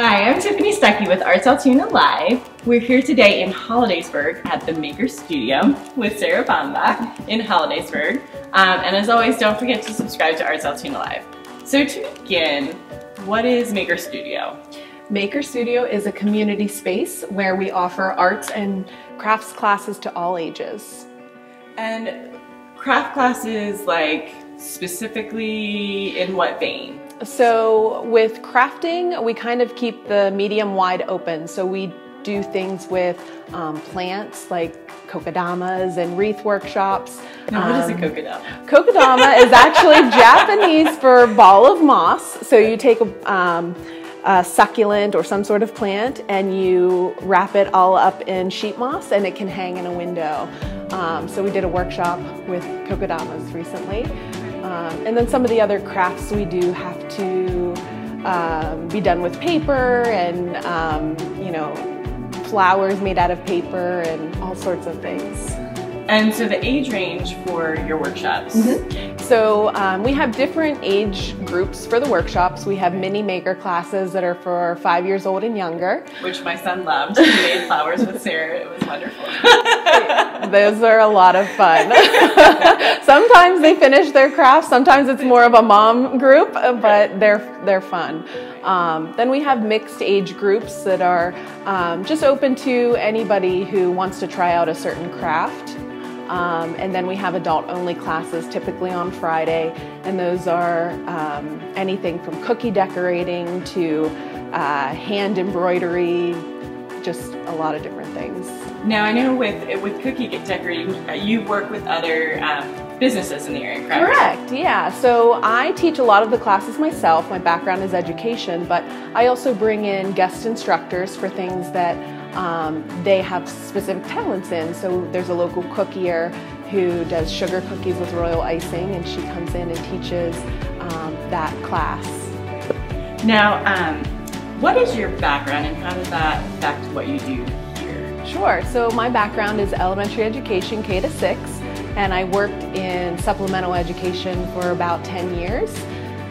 Hi, I'm Tiffany Stuckey with Arts Altoona Live. We're here today in Hollidaysburg at the Maker Studio with Sarah Baumbach in Hollidaysburg. Um, and as always, don't forget to subscribe to Arts Altoona Live. So to begin, what is Maker Studio? Maker Studio is a community space where we offer arts and crafts classes to all ages. And craft classes like specifically in what vein? So with crafting, we kind of keep the medium wide open. So we do things with um, plants like kokedamas and wreath workshops. Now, what um, is a kokedama? Kokedama is actually Japanese for ball of moss. So you take a, um, a succulent or some sort of plant and you wrap it all up in sheet moss and it can hang in a window. Um, so we did a workshop with kokedamas recently. Um, and then some of the other crafts we do have to um, be done with paper and, um, you know, flowers made out of paper and all sorts of things. And so the age range for your workshops? Mm-hmm. So um, we have different age groups for the workshops. We have mini maker classes that are for five years old and younger. Which my son loved. He made flowers with Sarah. It was wonderful. Those are a lot of fun. sometimes they finish their craft. Sometimes it's more of a mom group, but they're they're fun. Um, then we have mixed age groups that are um, just open to anybody who wants to try out a certain craft. Um, and then we have adult only classes typically on Friday, and those are um, anything from cookie decorating to uh, hand embroidery, just a lot of different things. Now I know with with cookie decorating, uh, you work with other um, businesses in the area, correct? Correct, yeah. So I teach a lot of the classes myself. My background is education, but I also bring in guest instructors for things that um, they have specific talents in. So there's a local cookier who does sugar cookies with royal icing, and she comes in and teaches um, that class. Now, um, what is your background and how does that affect what you do here? Sure. So my background is elementary education, K to 6, and I worked in supplemental education for about 10 years.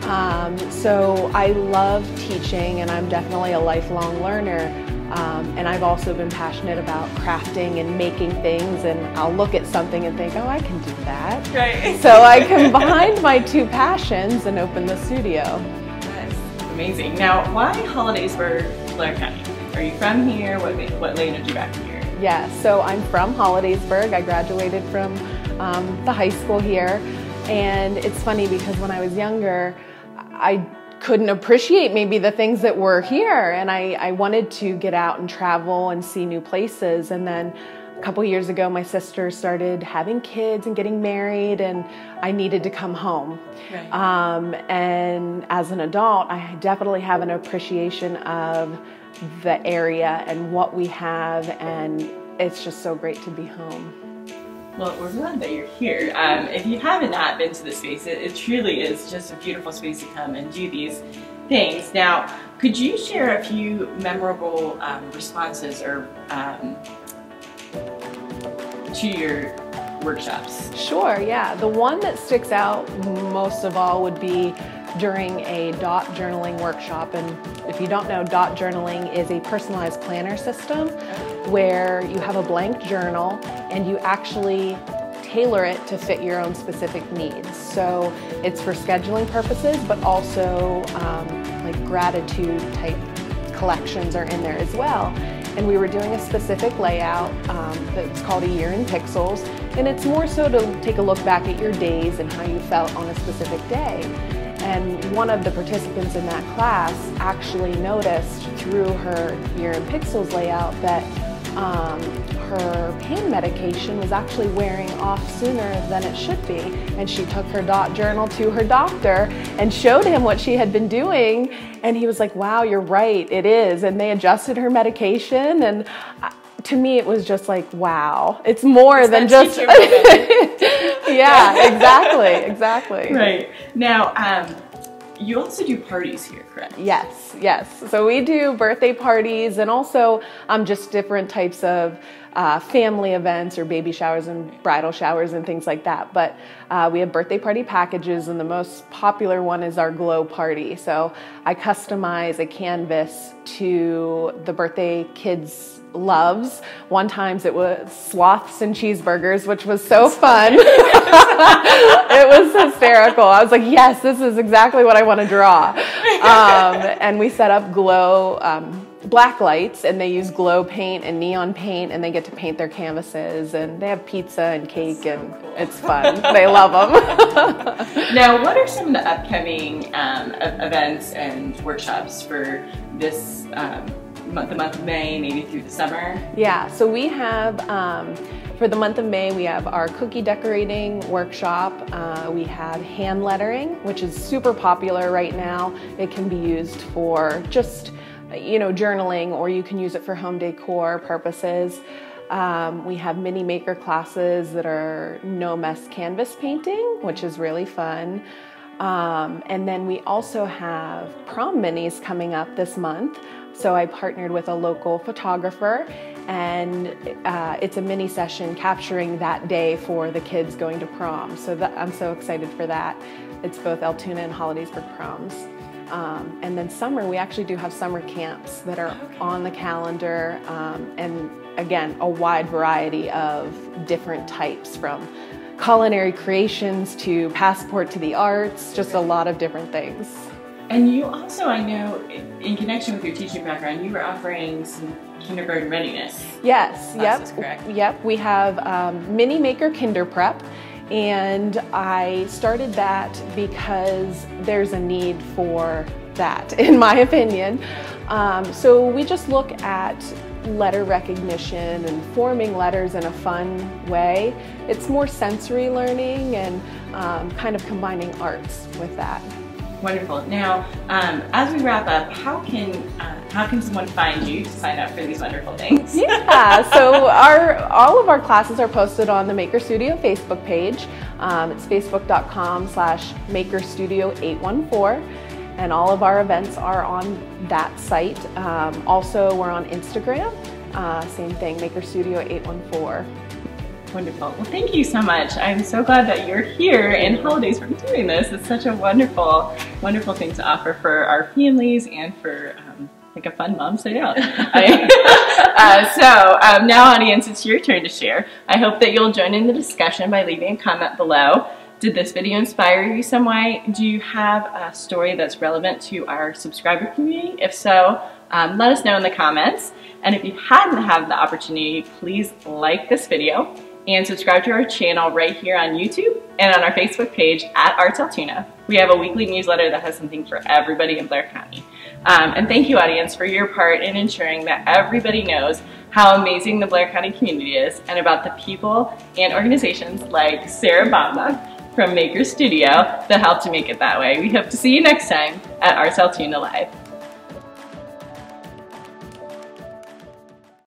Um, so I love teaching and I'm definitely a lifelong learner. Um, and I've also been passionate about crafting and making things and I'll look at something and think, oh, I can do that. Right. So I combined my two passions and opened the studio. That's amazing. Now, why Hollidaysburg, Blair County? Are you from here? What, what landed you back here? Yeah, so I'm from Hollidaysburg. I graduated from um, the high school here. And it's funny because when I was younger, I couldn't appreciate maybe the things that were here. And I, I wanted to get out and travel and see new places. And then a couple years ago, my sister started having kids and getting married, and I needed to come home. Right. Um, and as an adult, I definitely have an appreciation of the area and what we have, and it's just so great to be home. Well, we're glad that you're here. Um, if you haven't not been to the space, it, it, truly is just a beautiful space to come and do these things. Now, could you share a few memorable um, responses or um, to your workshops? Sure, yeah. The one that sticks out most of all would be during a dot journaling workshop. And if you don't know, dot journaling is a personalized planner system where you have a blank journal and you actually tailor it to fit your own specific needs. So it's for scheduling purposes, but also um, like gratitude type collections are in there as well. And we were doing a specific layout um, that's called a year in pixels. And it's more so to take a look back at your days and how you felt on a specific day. And one of the participants in that class actually noticed through her year in pixels layout that um, her pain medication was actually wearing off sooner than it should be. And she took her dot journal to her doctor and showed him what she had been doing. And he was like, wow, you're right, it is. And they adjusted her medication. And uh, to me, it was just like, wow, it's more It's than just. yeah, exactly, exactly. Right. Now, um, you also do parties here, correct? Yes, yes. So we do birthday parties and also um, just different types of uh, family events or baby showers and bridal showers and things like that. But uh, we have birthday party packages, and the most popular one is our glow party. So I customize a canvas to the birthday kids' loves. One times it was sloths and cheeseburgers, which was so fun. it was hysterical. I was like, yes, this is exactly what I want to draw. Um, and we set up glow. Um, black lights and they use glow paint and neon paint and they get to paint their canvases and they have pizza and cake so and cool. it's fun. they love them. now, what are some of the upcoming um, events and workshops for this um, month, the month of May, maybe through the summer? Yeah, so we have um, for the month of May, we have our cookie decorating workshop. Uh, we have hand lettering, which is super popular right now. It can be used for just you know, journaling or you can use it for home decor purposes. Um, we have mini maker classes that are no mess canvas painting, which is really fun. Um, and then we also have prom minis coming up this month. So I partnered with a local photographer and uh, it's a mini session capturing that day for the kids going to prom. So that, I'm so excited for that. It's both Altoona and Hollidaysburg proms. Um, and then summer, we actually do have summer camps that are okay. on the calendar, um, and again, a wide variety of different types from culinary creations to passport to the arts, just a lot of different things. And you also, I know, in connection with your teaching background, you were offering some kindergarten readiness. Yes, yep. Correct. Yep, we have um, Mini Maker Kinder Prep and I started that because there's a need for that, in my opinion. Um, so we just look at letter recognition and forming letters in a fun way. It's more sensory learning and um, kind of combining arts with that. Wonderful. Now, um, as we wrap up, how can uh, how can someone find you to sign up for these wonderful things? Yeah. so our all of our classes are posted on the Maker Studio Facebook page. Um, it's facebook.com/slash Maker Studio 814 and all of our events are on that site. Um, also, we're on Instagram, uh, same thing, Maker Studio 814. Wonderful. Well, thank you so much. I'm so glad that you're here in Hollidaysburg doing this. It's such a wonderful, wonderful thing to offer for our families and for like a fun mom's day out. uh, so um, now, audience, it's your turn to share. I hope that you'll join in the discussion by leaving a comment below. Did this video inspire you some way? Do you have a story that's relevant to our subscriber community? If so, um, let us know in the comments. And if you hadn't had the opportunity, please like this video and subscribe to our channel right here on YouTube and on our Facebook page at Arts Altoona. We have a weekly newsletter that has something for everybody in Blair County. Um, and thank you audience for your part in ensuring that everybody knows how amazing the Blair County community is and about the people and organizations like Sarah Baumbach from Maker Studio that help to make it that way. We hope to see you next time at Arts Altoona Live.